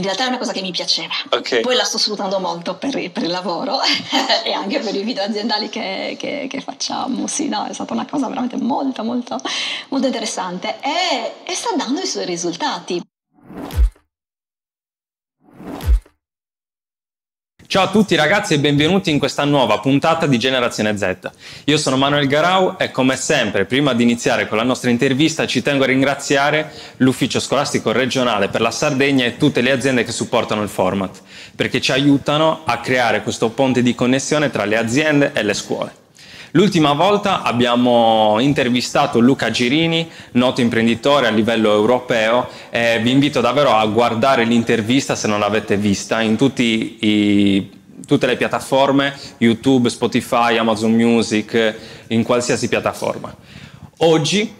in realtà è una cosa che mi piaceva. Okay. Poi la sto sfruttando molto per, per il lavoro e anche per i video aziendali che, che, che, facciamo. Sì, no, è stata una cosa veramente molto, molto, molto interessante e, e sta dando i suoi risultati. Ciao a tutti ragazzi e benvenuti in questa nuova puntata di Generazione Z. Io sono Manuel Garau e come sempre, prima di iniziare con la nostra intervista, ci tengo a ringraziare l'Ufficio Scolastico Regionale per la Sardegna e tutte le aziende che supportano il format, perché ci aiutano a creare questo ponte di connessione tra le aziende e le scuole. L'ultima volta abbiamo intervistato Luca Girini, noto imprenditore a livello europeo, e vi invito davvero a guardare l'intervista se non l'avete vista in i, tutte le piattaforme, YouTube, Spotify, Amazon Music, in qualsiasi piattaforma. Oggi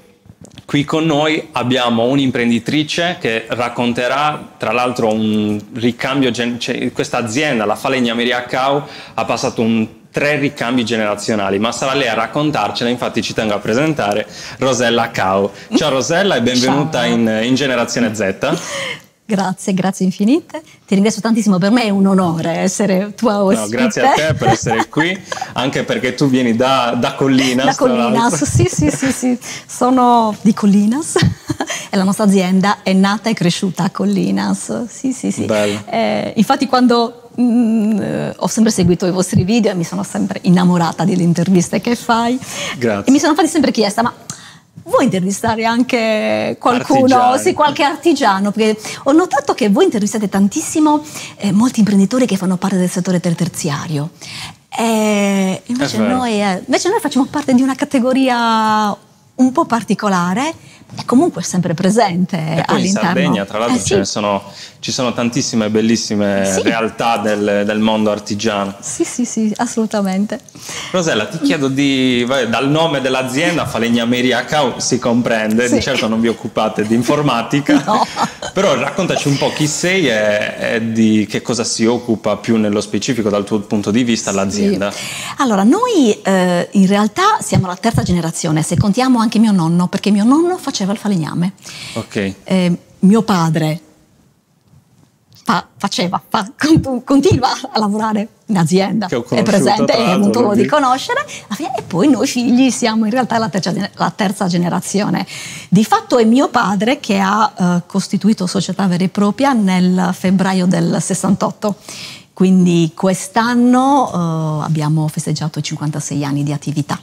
Qui con noi abbiamo un'imprenditrice che racconterà, tra l'altro, un ricambio, cioè, questa azienda, la Falegnameria Cau, ha passato un tre ricambi generazionali, ma sarà lei a raccontarcela, infatti ci tengo a presentare Rosella Cao. Ciao Rosella e benvenuta in, in Generazione Z. Grazie, grazie infinite. Ti ringrazio tantissimo, per me è un onore essere tua ospite. No, grazie a te per essere qui, anche perché tu vieni da, da Collinas. Da Collinas, sì, sì, sì, sì, sono di Collinas e la nostra azienda è nata e cresciuta a Collinas. Sì, sì, sì. Eh, infatti quando mh, mm, eh, ho sempre seguito i vostri video e mi sono sempre innamorata delle interviste che fai. Grazie. E mi sono sempre chiesta, ma vuoi intervistare anche qualcuno, sì, qualche artigiano? Perché ho notato che voi intervistate tantissimo eh, molti imprenditori che fanno parte del settore terziario. E invece, noi, eh, invece noi facciamo parte di una categoria un po' particolare è comunque sempre presente e poi all'interno. in Sardegna tra l'altro eh, sì. sono, ci sono tantissime bellissime sì. realtà del, del, mondo artigiano sì sì sì assolutamente Rosella ti chiedo di vai, dal nome dell'azienda Falegnameria Cau si comprende sì. di certo non vi occupate di informatica no. però raccontaci un po' chi sei e, e, di che cosa si occupa più nello specifico dal tuo punto di vista l'azienda allora noi eh, in realtà siamo la terza generazione se contiamo anche mio nonno perché mio nonno faceva faceva il falegname. Ok. Eh, mio padre fa, faceva, fa, continua a lavorare in azienda, è presente, è avuto modo di conoscere, e poi noi figli siamo in realtà la terza, la terza generazione. Di fatto è mio padre che ha uh, costituito società vera e propria nel febbraio del 68. Quindi quest'anno uh, abbiamo festeggiato i 56 anni di attività.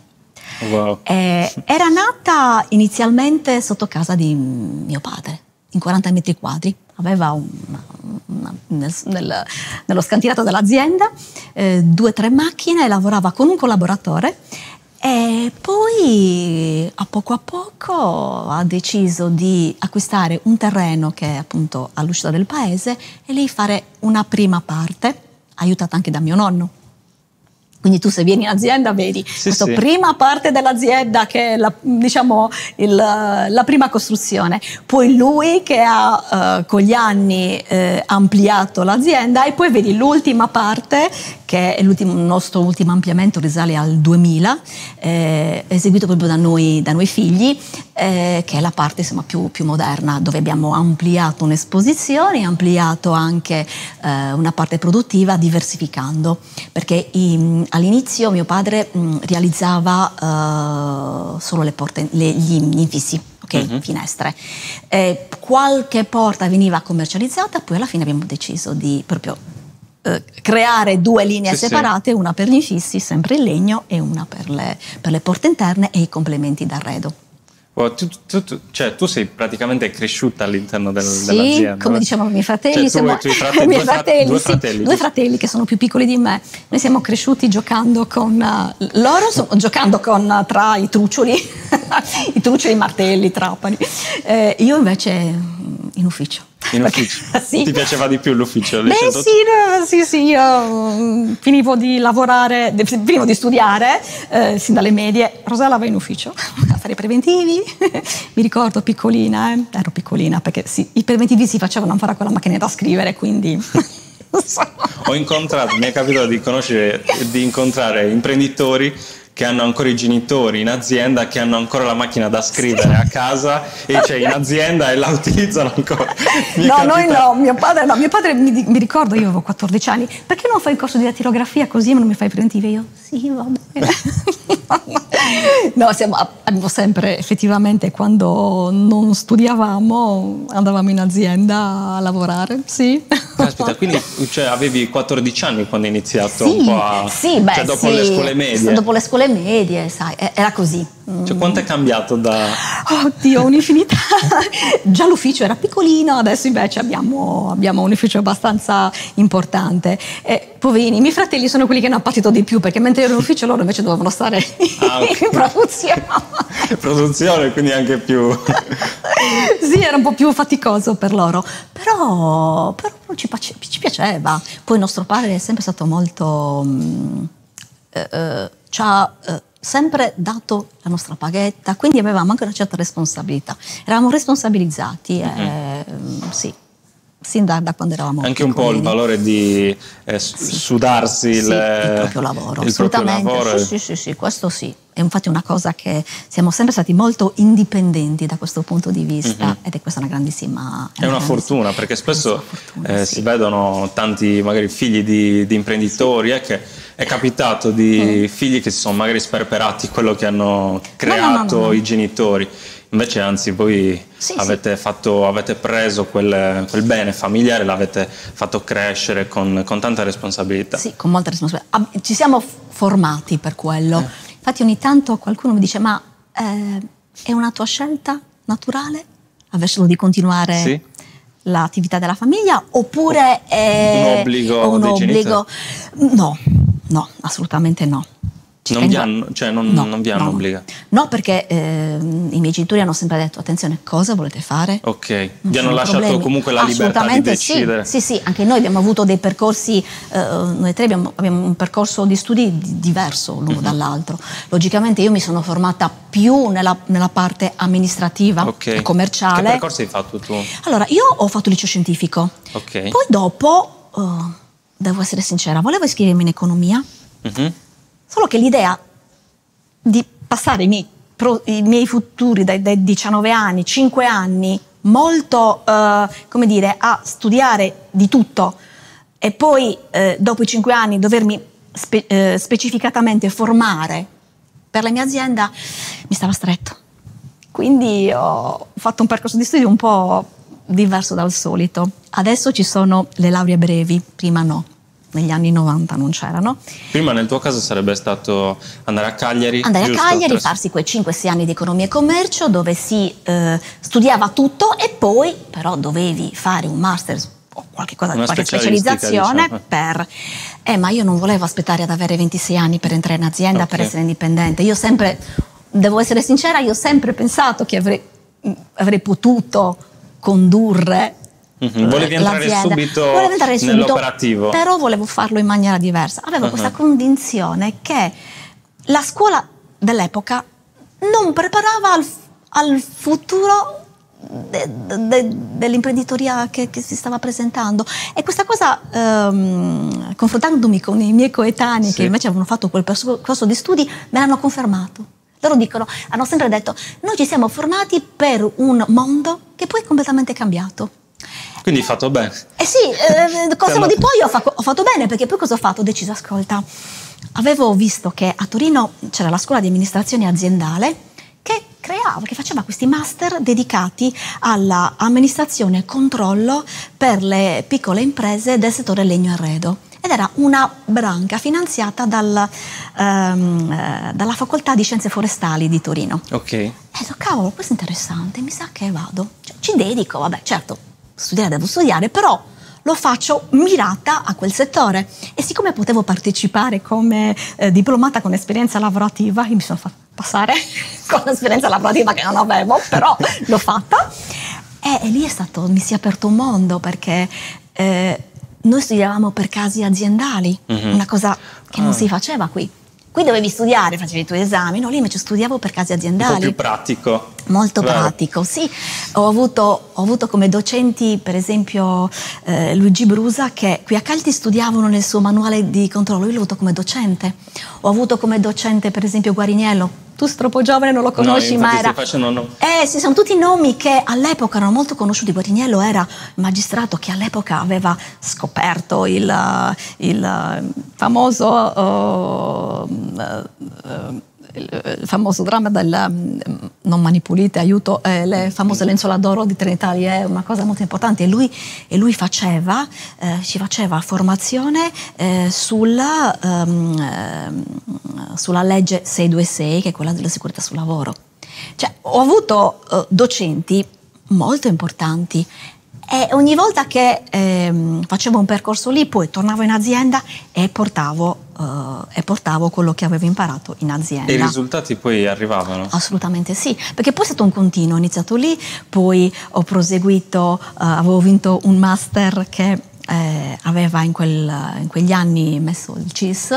Wow. Eh, era nata inizialmente sotto casa di mio padre, in 40 metri quadri. Aveva una, una, nel, nel, nello scantinato dell'azienda eh, due o tre macchine, lavorava con un collaboratore e poi a poco a poco ha deciso di acquistare un terreno che è appunto all'uscita del paese e lì fare una prima parte, aiutata anche da mio nonno quindi tu se vieni in azienda vedi sì, questa sì. prima parte dell'azienda che è la, diciamo, il, la prima costruzione, poi lui che ha uh, con gli anni uh, ampliato l'azienda e poi vedi l'ultima parte che è il nostro ultimo ampliamento risale al 2000, eh, eseguito proprio da noi, da noi figli, eh, che è la parte insomma, più, più, moderna, dove abbiamo ampliato un'esposizione, ampliato anche eh, una parte produttiva, diversificando, perché i, all'inizio mio padre mh, realizzava uh, solo le porte, le, gli, gli infissi. Ok, uh-huh. finestre. Eh, qualche porta veniva commercializzata, poi alla fine abbiamo deciso di proprio eh, creare due linee sì, separate, sì. una per gli infissi, sempre in legno, e una per le, per le porte interne e i complementi d'arredo. Tu, tu, tu, cioè, tu, sei praticamente cresciuta all'interno del, sì, dell'azienda. come dicevano i miei fratelli, cioè, siamo, frate, miei fratelli, due, fratelli, sì, due fratelli che sono più piccoli di me. Noi siamo cresciuti giocando con uh, loro, so, giocando con, uh, tra i truccioli, i truccioli, martelli, i trapani. Eh, io invece in ufficio. In ufficio? sì. Ti piaceva di più l'ufficio? Beh sì, no, sì, sì, io mm, finivo di lavorare, finivo di studiare eh, sin dalle medie, Rosella va in ufficio a fare i preventivi, mi ricordo piccolina, eh? ero piccolina perché sì, i preventivi si facevano ancora con la macchina da scrivere, quindi... Ho incontrato, mi è capitato di conoscere, di incontrare imprenditori che hanno ancora i genitori in azienda, che hanno ancora la macchina da scrivere a casa e c'è in azienda e la utilizzano ancora. Mi no, noi no, mio padre no, mio padre mi, mi, ricordo, io avevo 14 anni, perché non fai il corso di datilografia così ma non mi fai preventivo? Io, sì, va bene. no, siamo, abbiamo sempre, effettivamente, quando non studiavamo, andavamo in azienda a lavorare, sì. Caspita, quindi cioè, avevi 14 anni quando hai iniziato sì, un po' a... Sì, beh, cioè dopo sì, le scuole medie? Dopo le scuole medie, sai, era così. Cioè, quanto è cambiato da... Oddio, un'infinità. Già l'ufficio era piccolino, adesso invece abbiamo, abbiamo un ufficio abbastanza importante. E, poverini, i miei fratelli sono quelli che hanno patito di più, perché mentre ero in ufficio loro invece dovevano stare ah, okay. in produzione. produzione, quindi anche più... sì, era un po' più faticoso per loro, però, però ci, ci, piaceva. Poi il nostro padre è sempre stato molto... Um, eh, eh, ci ha eh, sempre dato la nostra paghetta, quindi avevamo anche una certa responsabilità. Eravamo responsabilizzati, mm-hmm. sì sin da, da, quando eravamo anche un po' il valore di eh, sì. sudarsi sì, il, il, proprio lavoro il assolutamente proprio lavoro. Sì, sì, sì, questo sì è infatti una cosa che siamo sempre stati molto indipendenti da questo punto di vista mm-hmm. ed è questa una grandissima è, una, fortuna perché spesso fortuna, eh, si vedono tanti magari figli di, di imprenditori eh, che è capitato di mm. figli che si sono magari sperperati quello che hanno creato no, no, no, i genitori Invece anzi voi sì, avete, sì. Fatto, avete, preso quel, quel, bene familiare, l'avete fatto crescere con, con, tanta responsabilità. Sì, con molta responsabilità. Ci siamo formati per quello. Eh. Infatti ogni tanto qualcuno mi dice ma eh, è una tua scelta naturale avercelo di continuare sì. l'attività della famiglia oppure è un obbligo? Un obbligo? No, no, assolutamente no. Non vi, hanno, cioè non, no, non vi hanno, no. obbligato? No, perché eh, i miei genitori hanno sempre detto attenzione, cosa volete fare? Ok, vi hanno lasciato problemi. comunque la libertà di decidere. Sì, sì, sì, anche noi abbiamo avuto dei percorsi, eh, noi tre abbiamo, abbiamo, un percorso di studi diverso l'uno uh-huh. dall'altro. Logicamente io mi sono formata più nella, nella parte amministrativa okay. e commerciale. Che percorso hai fatto tu? Allora, io ho fatto liceo scientifico. Ok. Poi dopo, oh, devo essere sincera, volevo iscrivermi in economia. Uh-huh Solo che l'idea di passare i miei, pro, i miei futuri dai, dai, 19 anni, 5 anni, molto, eh, come dire, a studiare di tutto e poi eh, dopo i 5 anni dovermi spe, eh, specificatamente formare per la mia azienda, mi stava stretto. Quindi ho fatto un percorso di studi un po' diverso dal solito. Adesso ci sono le lauree brevi, prima no negli anni 90 non c'erano. Prima nel tuo caso sarebbe stato andare a Cagliari? Andare a Cagliari, tre... farsi quei 5-6 anni di economia e commercio dove si eh, studiava tutto e poi però dovevi fare un master o qualche, cosa, qualche specializzazione diciamo. per... Eh, ma io non volevo aspettare ad avere 26 anni per entrare in azienda, okay. per essere indipendente. Io sempre, devo essere sincera, io ho sempre pensato che avrei, avrei potuto condurre Mm-hmm. Volevi entrare subito, volevo entrare subito nell'operativo. Però volevo farlo in maniera diversa. Avevo uh-huh. questa convinzione che la scuola dell'epoca non preparava al, al futuro de, de, dell'imprenditoria che, che, si stava presentando. E questa cosa, um, confrontandomi con i miei coetanei sì. che invece avevano fatto quel percorso di studi, me l'hanno confermato. Loro dicono, hanno sempre detto, noi ci siamo formati per un mondo che poi è completamente cambiato. Quindi hai fatto bene. Eh sì, eh, cosa di poi ho, fa- ho fatto bene perché poi cosa ho fatto? Ho deciso, ascolta, avevo visto che a Torino c'era la scuola di amministrazione aziendale che creava, che faceva questi master dedicati all'amministrazione e controllo per le piccole imprese del settore legno arredo. Ed era una branca finanziata dal, um, dalla facoltà di scienze forestali di Torino. Ok. E ho detto, cavolo, questo è interessante, mi sa che vado. Cioè, ci dedico, vabbè, certo, studiare devo studiare, però lo faccio mirata a quel settore. E siccome potevo partecipare come eh, diplomata con esperienza lavorativa, io mi sono fatta passare con l'esperienza lavorativa che non avevo, però l'ho fatta. E, e, lì è stato, mi si è aperto un mondo perché eh, noi studiavamo per casi aziendali, mm-hmm. una cosa che ah. non si faceva qui. Qui dovevi studiare, facevi i tuoi esami, no, lì invece studiavo per casi aziendali. Un po' più pratico. Molto Vero. pratico, sì. Ho avuto, ho avuto, come docenti, per esempio, eh, Luigi Brusa, che qui a Calti studiavano nel suo manuale di controllo. Io l'ho avuto come docente. Ho avuto come docente, per esempio, Guariniello. Tu sei troppo giovane, non lo conosci, no, ma era. Facendo, no. Eh, sì, sono tutti nomi che all'epoca erano molto conosciuti. Guariniello era il magistrato che all'epoca aveva scoperto il, il famoso. Uh, uh, il famoso dramma del mm, non manipulite, aiuto, eh, le famose lenzuola d'oro di Trenitali è una cosa molto importante e lui, e lui faceva, eh, ci faceva formazione eh, sulla, um, sulla legge 626 che è quella della sicurezza sul lavoro. Cioè, ho avuto uh, docenti molto importanti e ogni volta che ehm, facevo un percorso lì, poi tornavo in azienda e portavo, uh, e portavo, quello che avevo imparato in azienda. E i risultati poi arrivavano? Assolutamente sì, perché poi è stato un continuo. Ho iniziato lì, poi ho proseguito, uh, avevo vinto un master che eh, aveva in, quel, in, quegli anni messo il CIS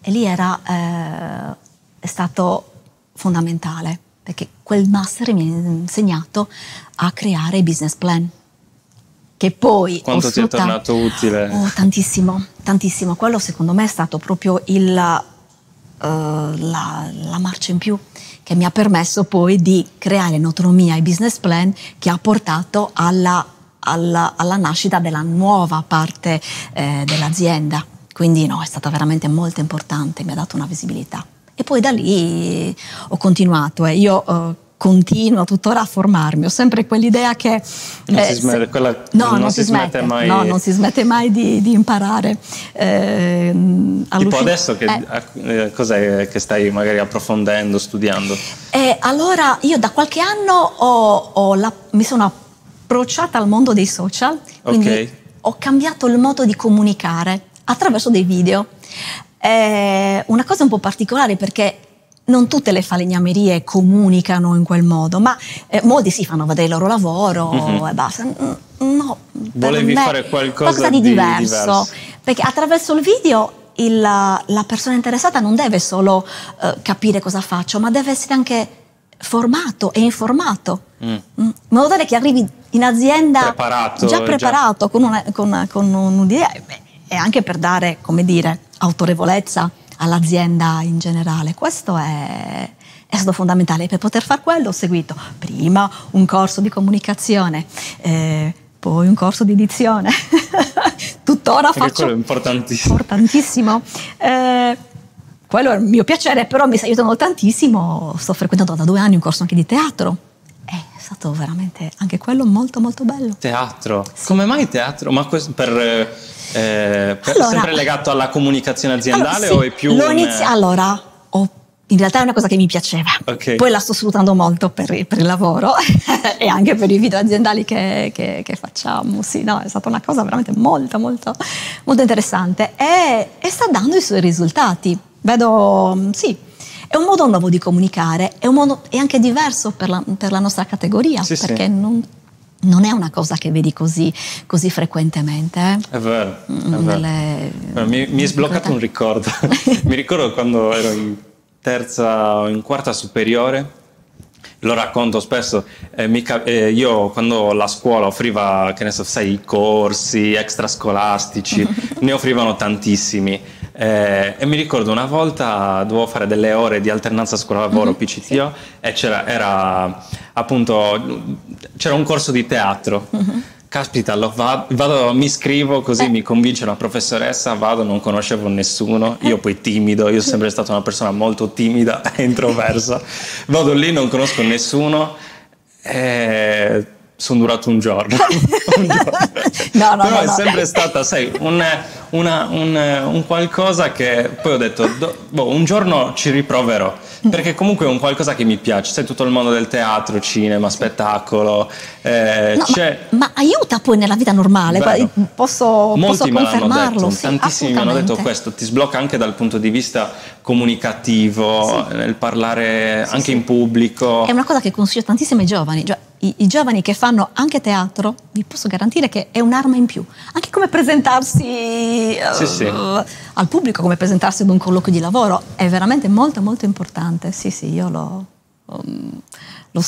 e lì era, eh, è stato fondamentale perché quel master mi ha insegnato a creare business plan che poi... Quanto ti è tornato utile? Oh, tantissimo, tantissimo. Quello secondo me è stato proprio il, uh, la, la marcia in più che mi ha permesso poi di creare in autonomia i business plan che ha portato alla, alla, alla nascita della nuova parte eh, dell'azienda. Quindi no, è stata veramente molto importante, mi ha dato una visibilità. E poi da lì ho continuato. Eh. Io uh, continuo tuttora a formarmi, ho sempre quell'idea che... Non eh, si smette, quella, no, non, non si, si smette, smette, mai... No, non si smette mai di, di imparare. Eh, tipo adesso che, eh. eh. cos'è che stai magari approfondendo, studiando? Eh, allora, io da qualche anno ho, ho la, mi sono approcciata al mondo dei social, quindi okay. ho cambiato il modo di comunicare attraverso dei video. È una cosa un po' particolare perché non tutte le falegnamerie comunicano in quel modo, ma eh, molti si fanno vedere il loro lavoro mm-hmm. e basta. No, Volevi fare qualcosa, qualcosa di, di diverso, diverso, perché attraverso il video il, la persona interessata non deve solo uh, capire cosa faccio, ma deve essere anche formato e informato, mm. mm in modo tale che arrivi in azienda preparato, già preparato, già. Con, una, con, con un'idea e anche per dare, come dire, autorevolezza all'azienda in generale. Questo è, è stato fondamentale. Per poter fare quello ho seguito prima un corso di comunicazione, eh, poi un corso di edizione. Tuttora Perché faccio... Quello è importantissimo. Importantissimo. Eh, quello è il mio piacere, però mi sta aiutando tantissimo. Sto frequentando da due anni un corso anche di teatro. Stato veramente anche quello molto molto bello. Teatro? Sì. Come mai teatro? Ma questo per eh, allora, sempre legato alla comunicazione aziendale allora, sì, o è più... Lo inizio, allora, ho, in realtà è una cosa che mi piaceva, okay. poi la sto sfruttando molto per, per il lavoro e anche per i video aziendali che, che, che, facciamo, sì, no, è stata una cosa veramente molto, molto, molto interessante e, e sta dando i suoi risultati. Vedo, sì, è un modo nuovo di comunicare, è, un modo, è anche diverso per la, per la nostra categoria, sì, perché sì. non non è una cosa che vedi così, così frequentemente. Eh? È vero. È mm, vero. Nelle... mi, mi, è sbloccato un ricordo. mi ricordo quando ero in terza o in quarta superiore. Lo racconto spesso, eh, mica, eh, io quando la scuola offriva, che ne so, sai, corsi extrascolastici, ne offrivano tantissimi eh, e mi ricordo una volta dovevo fare delle ore di alternanza scuola-lavoro mm-hmm, PCTO sì. e c'era, era, appunto, c'era un corso di teatro. Mm-hmm. Caspita, vado, vado, mi iscrivo così eh. mi convince una professoressa, vado, non conoscevo nessuno, io poi timido, io sono sempre stata una persona molto timida e introversa, vado lì, non conosco nessuno e sono durato un giorno. un giorno. no, no, Però no, è sempre stata, sai, un, una, un, un, qualcosa che poi ho detto, do, boh, un giorno ci riproverò, perché comunque è un qualcosa che mi piace, sai, tutto il mondo del teatro, cinema, spettacolo. Eh, no, ma, ma, aiuta poi nella vita normale, Vero. posso, posso confermarlo. Detto, sì, tantissimi mi hanno detto questo, ti sblocca anche dal punto di vista comunicativo, sì. nel parlare sì, anche in pubblico. È una cosa che consiglio tantissimo ai giovani. Cioè, i, i, giovani che fanno anche teatro, vi posso garantire che è un'arma in più. Anche come presentarsi sì, uh, sì. al pubblico, come presentarsi ad un colloquio di lavoro, è veramente molto molto importante. Sì, sì, io lo, lo,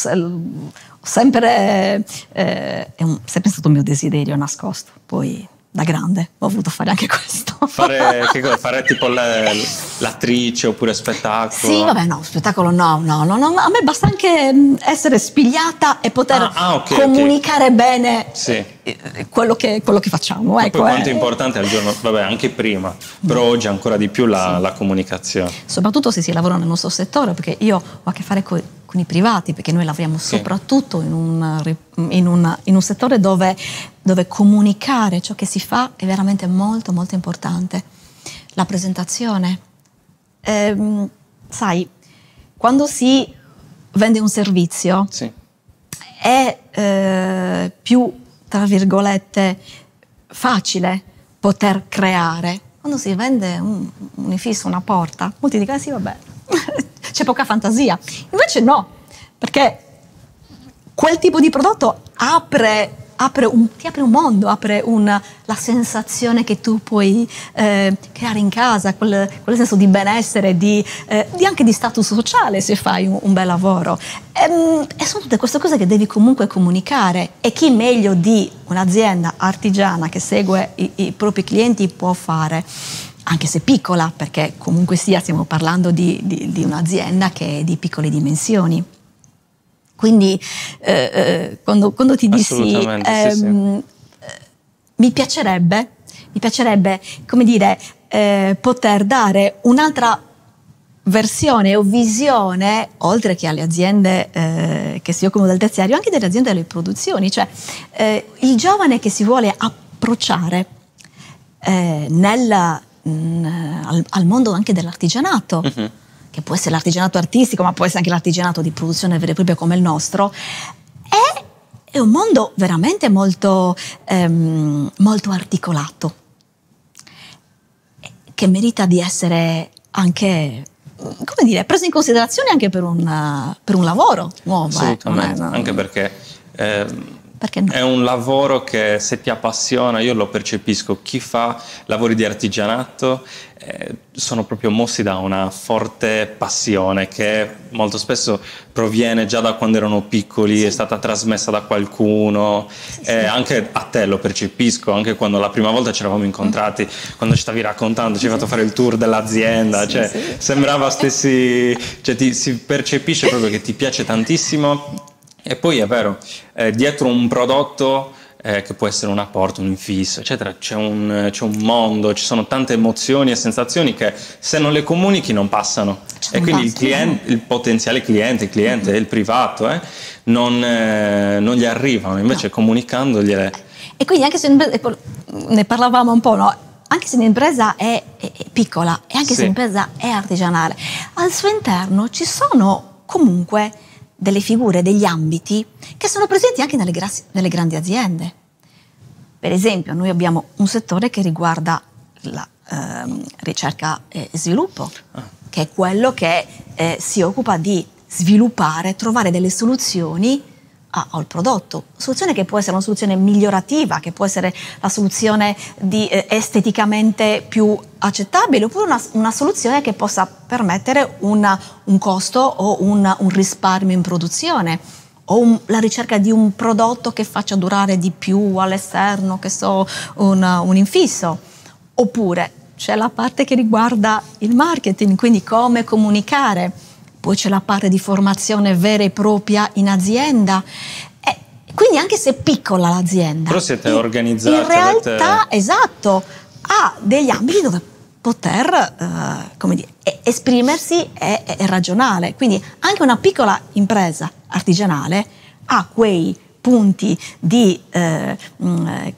sempre, eh, è un, sempre stato un mio desiderio nascosto. Poi da grande ho voluto fare anche questo. Fare, cosa, fare tipo le, l'attrice oppure spettacolo? Sì, vabbè, no, spettacolo no, no, no, no, a me basta anche essere spigliata e poter ah, ah, okay, comunicare okay. bene sì. Eh, quello, che, quello, che, facciamo. ecco, poi quanto è importante al giorno, vabbè, anche prima, però mm. oggi ancora di più la, sì. la comunicazione. Soprattutto se si lavora nel nostro settore, perché io ho a che fare con con i privati, perché noi lavoriamo sì. soprattutto in un, in, una, in un settore dove, dove, comunicare ciò che si fa è veramente molto molto importante. La presentazione. Ehm, sai, quando si vende un servizio sì. è eh, più, tra virgolette, facile poter creare. Quando si vende un, un infisso, una porta, molti dicono, ah, sì, vabbè, c'è poca fantasia. Invece no, perché quel tipo di prodotto apre, apre un, ti apre un mondo, apre una, la sensazione che tu puoi eh, creare in casa, quel, quel, senso di benessere, di, eh, di, anche di status sociale se fai un, un bel lavoro. E, ehm, e, sono tutte queste cose che devi comunque comunicare e chi meglio di un'azienda artigiana che segue i, i propri clienti può fare anche se piccola, perché comunque sia stiamo parlando di, di, di un'azienda che è di piccole dimensioni. Quindi eh, eh, quando, quando, ti dissi ehm, sì, sì. mi piacerebbe, mi piacerebbe, come dire, eh, poter dare un'altra versione o visione, oltre che alle aziende eh, che si occupano del terziario, anche delle aziende delle produzioni, cioè eh, il giovane che si vuole approcciare eh, nella mh, mm, al, al, mondo anche dell'artigianato, uh-huh. che può essere l'artigianato artistico, ma può essere anche l'artigianato di produzione vera e propria come il nostro, è, è un mondo veramente molto, ehm, molto articolato, che merita di essere anche come dire, preso in considerazione anche per un, per un lavoro nuovo. Eh. Assolutamente, eh, anche perché eh, No? È un lavoro che se ti appassiona, io lo percepisco, chi fa lavori di artigianato eh, sono proprio mossi da una forte passione che molto spesso proviene già da quando erano piccoli, sì. è stata trasmessa da qualcuno, sì, sì. Eh, anche a te lo percepisco, anche quando la prima volta ci eravamo incontrati, mm. quando ci stavi raccontando, ci hai fatto fare il tour dell'azienda, cioè, sembrava stessi, cioè ti, si percepisce proprio che ti piace tantissimo e poi è vero, eh, dietro un prodotto eh, che può essere una porta, un infisso, eccetera, c'è un, c'è un, mondo, ci sono tante emozioni e sensazioni che se non le comunichi non passano. C'è e quindi il, cliente, il, potenziale cliente, il cliente, mm-hmm. il privato, eh, non, eh, non, gli arrivano, invece no. comunicandogliele. E quindi anche se ne parlavamo un po', no? anche se l'impresa è, è, è, piccola e anche sì. se l'impresa è artigianale, al suo interno ci sono comunque delle figure, degli ambiti che sono presenti anche nelle, nelle grandi aziende. Per esempio, noi abbiamo un settore che riguarda la ehm, ricerca e sviluppo, ah. che è quello che eh, si occupa di sviluppare, trovare delle soluzioni al prodotto. Soluzione che può essere una soluzione migliorativa, che può essere la soluzione di, eh, esteticamente più accettabile, oppure una, una, soluzione che possa permettere una, un costo o una, un risparmio in produzione o un, la ricerca di un prodotto che faccia durare di più all'esterno, che so, un, un infisso. Oppure c'è la parte che riguarda il marketing, quindi come comunicare poi c'è la parte di formazione vera e propria in azienda. E quindi anche se è piccola l'azienda, però siete organizzati. In realtà, avete... esatto, ha degli ambiti dove poter come dire, esprimersi è, è ragionale. Quindi anche una piccola impresa artigianale ha quei punti di eh,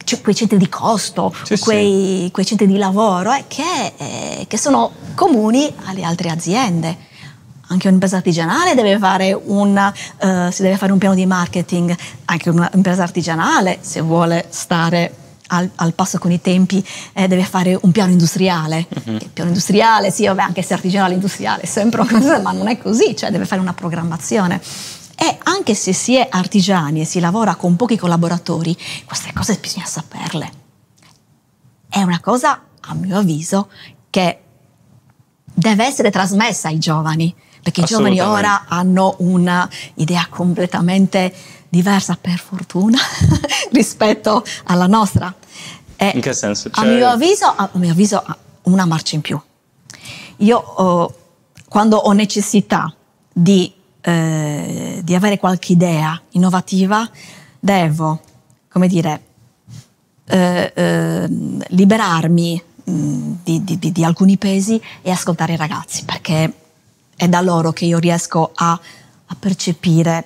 cioè quei centri di costo, sì, quei, sì. quei, centri di lavoro eh, che, eh, che, sono comuni alle altre aziende anche un'impresa artigianale deve fare una, si deve fare un piano di marketing, anche un'impresa artigianale se vuole stare al, al passo con i tempi eh, deve fare un piano industriale. Il piano industriale, sì, vabbè, anche se artigianale industriale è sempre una cosa, ma non è così, cioè deve fare una programmazione. E anche se si è artigiani e si lavora con pochi collaboratori, queste cose bisogna saperle. È una cosa, a mio avviso, che deve essere trasmessa ai giovani perché i giovani ora hanno un'idea completamente diversa, per fortuna, rispetto alla nostra. E in che senso? Cioè... A, mio avviso, a mio avviso, una marcia in più. Io oh, quando ho necessità di, eh, di avere qualche idea innovativa, devo, come dire, eh, eh, liberarmi mh, di, di, di, alcuni pesi e ascoltare i ragazzi, perché è da loro che io riesco a, a percepire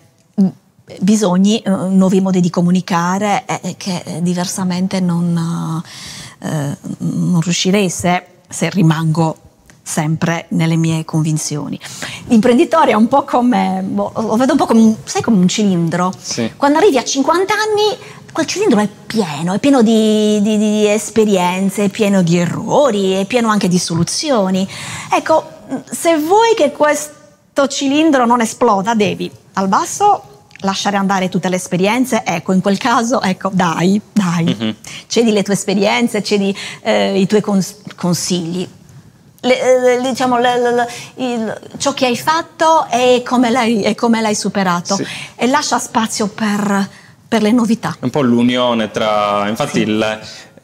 bisogni, uh, nuovi modi di comunicare eh, che diversamente non, uh, non riuscirei se, se rimango sempre nelle mie convinzioni. L'imprenditore è un po' come, boh, lo vedo un po' come, sai, come un cilindro. Sì. Quando arrivi a 50 anni, quel cilindro è pieno, è pieno di, di, di esperienze, è pieno di errori, è pieno anche di soluzioni. Ecco, se vuoi che questo cilindro non esploda, devi al basso lasciare andare tutte le esperienze, ecco, in quel caso, ecco, dai, dai, mm-hmm. cedi le tue esperienze, cedi eh, i tuoi cons- consigli. Le, le, diciamo, le, il, ciò che hai fatto e come l'hai, e come l'hai superato sì. e lascia spazio per, per, le novità. Un po' l'unione tra, infatti sì. il,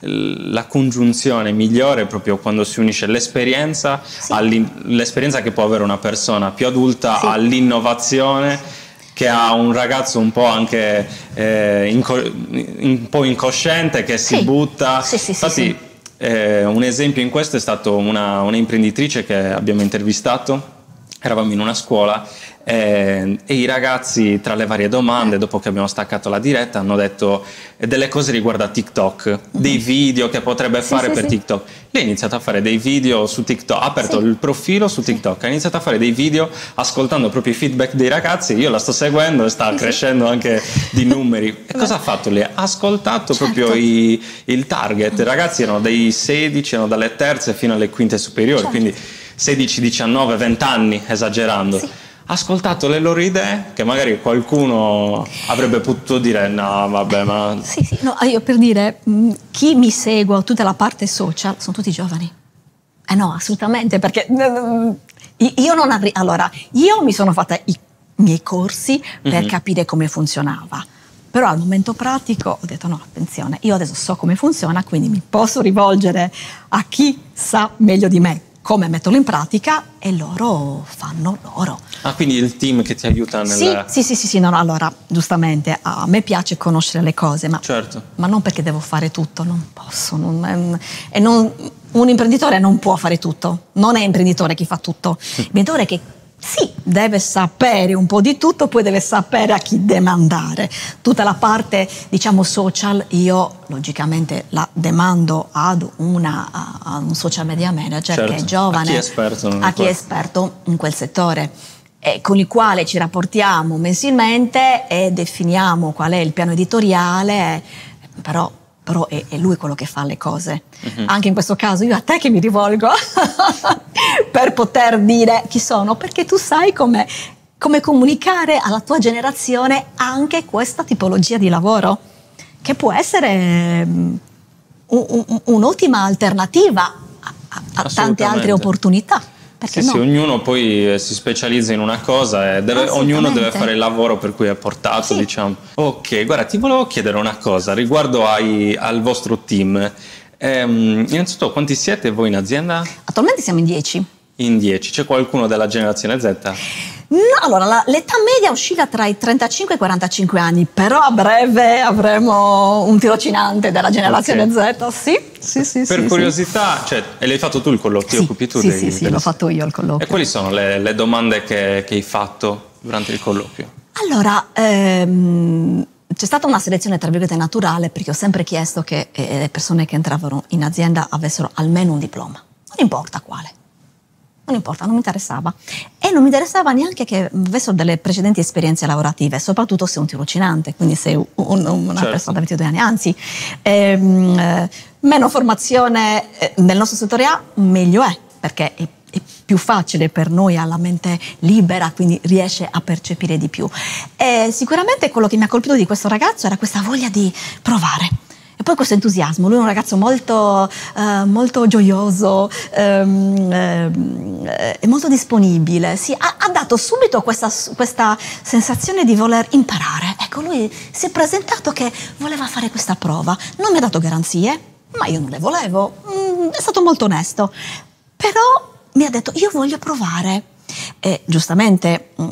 la congiunzione migliore è proprio quando si unisce l'esperienza, sì. l'esperienza che può avere una persona più adulta all'innovazione che ha un ragazzo un po' anche eh, un po' incosciente che si sì. butta. Sì, sì, Infatti, eh, un esempio in questo è stato una, una imprenditrice che abbiamo intervistato. Eravamo in una scuola eh, e i ragazzi, tra le varie domande, dopo che abbiamo staccato la diretta, hanno detto delle cose riguardo a TikTok, dei video che potrebbe sì, fare sì, per sì. TikTok. Lei ha iniziato a fare dei video su TikTok, ha aperto il profilo su TikTok, ha iniziato a fare dei video ascoltando proprio i feedback dei ragazzi. Io la sto seguendo e sta crescendo anche di numeri. E cosa ha fatto lei? Ha ascoltato certo. proprio i, il target. I ragazzi erano dai 16, erano dalle terze fino alle quinte superiori, certo. quindi 16, 19, 20 anni, esagerando ascoltato le loro idee che magari qualcuno avrebbe potuto dire no vabbè ma... Sì sì, no, io per dire mm, chi mi segue tutta la parte social sono tutti giovani. Eh no, assolutamente perché mm, io non avrei... Allora, io mi sono fatta i miei corsi per mm-hmm. capire come funzionava. Però al momento pratico ho detto no, attenzione, io adesso so come funziona, quindi mi posso rivolgere a chi sa meglio di me come metterlo in pratica e loro fanno loro. Ah, quindi il team che ti aiuta nel... Sì, sì, sì, sì, sì no, no, allora, giustamente, a me piace conoscere le cose, ma, certo. ma non perché devo fare tutto, non posso. Non, e non, un imprenditore non può fare tutto, non è imprenditore chi fa tutto. L'imprenditore che sì, deve sapere un po' di tutto, poi deve sapere a chi demandare. Tutta la parte, diciamo, social, io logicamente la demando ad una, a un social media manager certo, che è giovane, a chi è esperto, a chi è esperto in quel settore. con il quale ci rapportiamo mensilmente e definiamo qual è il piano editoriale, però però è, è, lui quello che fa le cose. Uh-huh. Anche in questo caso io a te che mi rivolgo per poter dire chi sono, perché tu sai come, come comunicare alla tua generazione anche questa tipologia di lavoro, che può essere um, un, un, un'ottima alternativa a, a tante altre opportunità. Perché sì, no? sì, ognuno poi eh, si specializza in una cosa e deve, ognuno deve fare il lavoro per cui è portato, sì. diciamo. Ok, guarda, ti volevo chiedere una cosa riguardo ai, al vostro team. Ehm, innanzitutto, quanti siete voi in azienda? Attualmente siamo in 10. In 10. C'è qualcuno della generazione Z? No, allora la, l'età media oscilla tra i 35 e i 45 anni, però a breve avremo un tirocinante della generazione okay. Z, sì, sì, sì. Per sì, curiosità, sì. Cioè, l'hai fatto tu il colloquio? Sì, tu sì, dei, sì, sì, l'ho fatto io il colloquio. E quali sono le, le domande che, che, hai fatto durante il colloquio? Allora, ehm, c'è stata una selezione tra virgolette naturale perché ho sempre chiesto che eh, le persone che entravano in azienda avessero almeno un diploma, non importa quale non importa, non mi interessava. E non mi interessava neanche che avessero delle precedenti esperienze lavorative, soprattutto se un tirocinante, quindi se un, una certo. persona da 22 anni, anzi, ehm, eh, meno formazione eh, nel nostro settore A, meglio è, perché è, è più facile per noi, ha la mente libera, quindi riesce a percepire di più. E sicuramente quello che mi ha colpito di questo ragazzo era questa voglia di provare poi questo entusiasmo, lui è un ragazzo molto, eh, molto gioioso ehm, eh, e molto disponibile, sì, ha, ha, dato subito questa, questa, sensazione di voler imparare. Ecco, lui si è presentato che voleva fare questa prova, non mi ha dato garanzie, ma io non le volevo, mm, è stato molto onesto, però mi ha detto io voglio provare. E giustamente mm,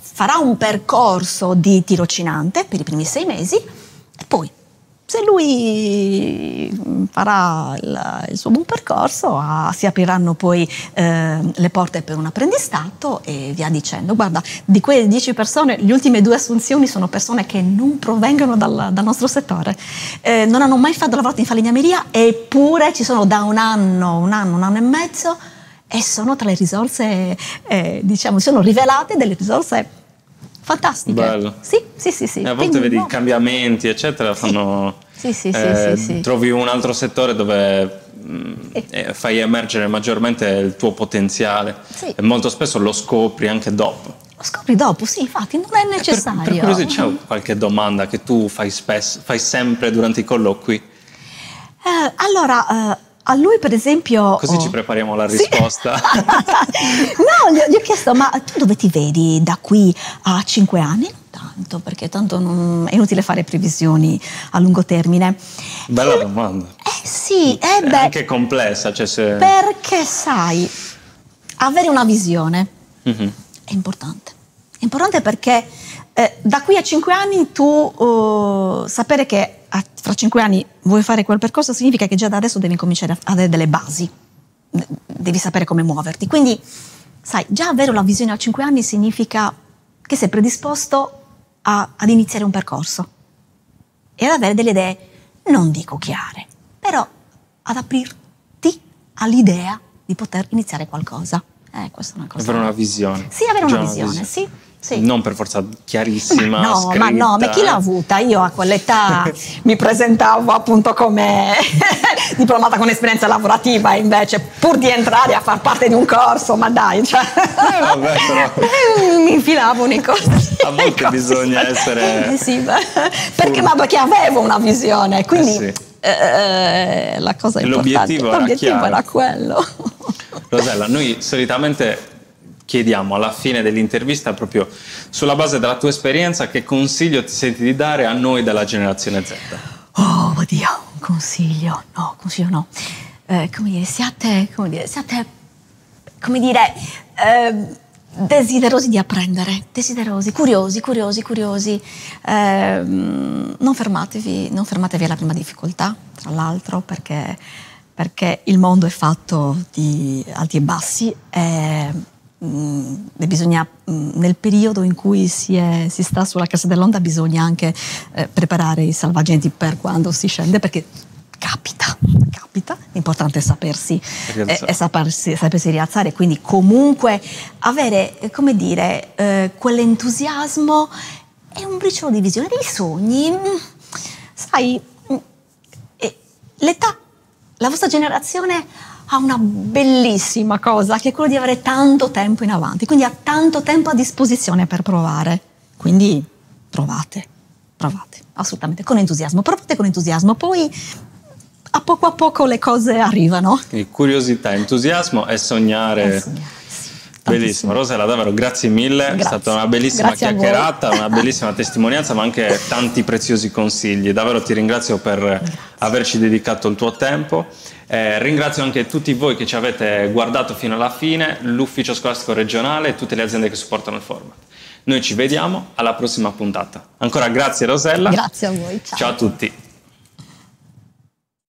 farà un percorso di tirocinante per i primi sei mesi e poi se lui farà il, il suo buon percorso, ah, si apriranno poi eh, le porte per un apprendistato e via dicendo. Guarda, di quelle 10 persone, le ultime due assunzioni sono persone che non provengono dal, dal nostro settore, eh, non hanno mai fatto lavorato in falegnameria, eppure ci sono da un anno, un anno, un anno e mezzo e sono tra le risorse, eh, diciamo, sono rivelate delle risorse fantastiche. Bello. Sì, sì, sì. sì. E a volte Quindi, vedi no. cambiamenti, eccetera, fanno... Sì, sì, eh, sì, Trovi un altro settore dove mh, eh, fai emergere maggiormente il tuo potenziale e molto spesso lo scopri anche dopo. Lo scopri dopo, sì, infatti non è necessario. Per, per curiosità, c'è qualche domanda che tu fai, spesso, fai sempre durante i colloqui? Eh, allora eh, a lui, per esempio. Così oh. ci prepariamo alla risposta. no, gli ho, gli ho, chiesto: ma tu dove ti vedi da qui a cinque anni? Tanto, perché tanto non, è inutile fare previsioni a lungo termine. Bella domanda. Eh sì, è, beh, anche complessa. Cioè se... Perché sai, avere una visione mm-hmm. è importante. È importante perché eh, da qui a cinque anni tu uh, sapere che a, fra cinque anni vuoi fare quel percorso significa che già da adesso devi cominciare a avere delle basi, devi sapere come muoverti. Quindi, sai, già avere una visione a cinque anni significa che sei predisposto a, ad iniziare un percorso e ad avere delle idee, non dico chiare, però ad aprirti all'idea di poter iniziare qualcosa. Eh, questa è una cosa. Avere una visione. Sì, avere una visione, una visione, sì. Sì. Non per forza chiarissima. Ma no, scritta. ma no, ma chi l'ha avuta? Io a quell'età mi presentavo appunto come diplomata con esperienza lavorativa, invece pur di entrare a far parte di un corso, ma dai, cioè, eh, vabbè, però... mi infilavo nei corsi. A volte bisogna essere. Eh, sì, perché, ma perché avevo una visione, quindi eh sì. eh, la cosa importante. L'obiettivo, era, L'obiettivo era quello. Rosella, noi solitamente chiediamo alla fine dell'intervista proprio sulla base della tua esperienza che consiglio ti senti di dare a noi della generazione Z? Oh, oddio, un consiglio, no, consiglio no. Eh, come dire, siate, come dire, siate, come dire, eh, desiderosi di apprendere, desiderosi, curiosi, curiosi, curiosi. Eh, non, fermatevi, non fermatevi alla prima difficoltà, tra l'altro, perché, perché il mondo è fatto di alti e bassi. E, Mm, bisogna, mm, nel periodo in cui si, è, si, sta sulla cassa dell'onda bisogna anche eh, preparare i salvagenti per quando si scende perché capita, capita, l'importante è sapersi, è, è sapersi, sapersi, rialzare, quindi comunque avere, eh, come dire, eh, quell'entusiasmo e un briciolo di visione dei sogni, mm, sai, l'età, la vostra generazione ha una bellissima cosa che è quello di avere tanto tempo in avanti, quindi ha tanto tempo a disposizione per provare. Quindi provate, provate, assolutamente, con entusiasmo, provate con entusiasmo, poi a poco a poco le cose arrivano. Quindi curiosità, entusiasmo e sognare. E sognare. Bellissimo, Rosella, davvero grazie mille, grazie. è stata una bellissima grazie chiacchierata, una bellissima testimonianza, ma anche tanti preziosi consigli. Davvero ti ringrazio per grazie. averci dedicato il tuo tempo. Eh, ringrazio anche tutti voi che ci avete guardato fino alla fine, l'ufficio scolastico regionale e tutte le aziende che supportano il format. Noi ci vediamo alla prossima puntata. Ancora grazie Rosella. Grazie a voi. Ciao, ciao a tutti.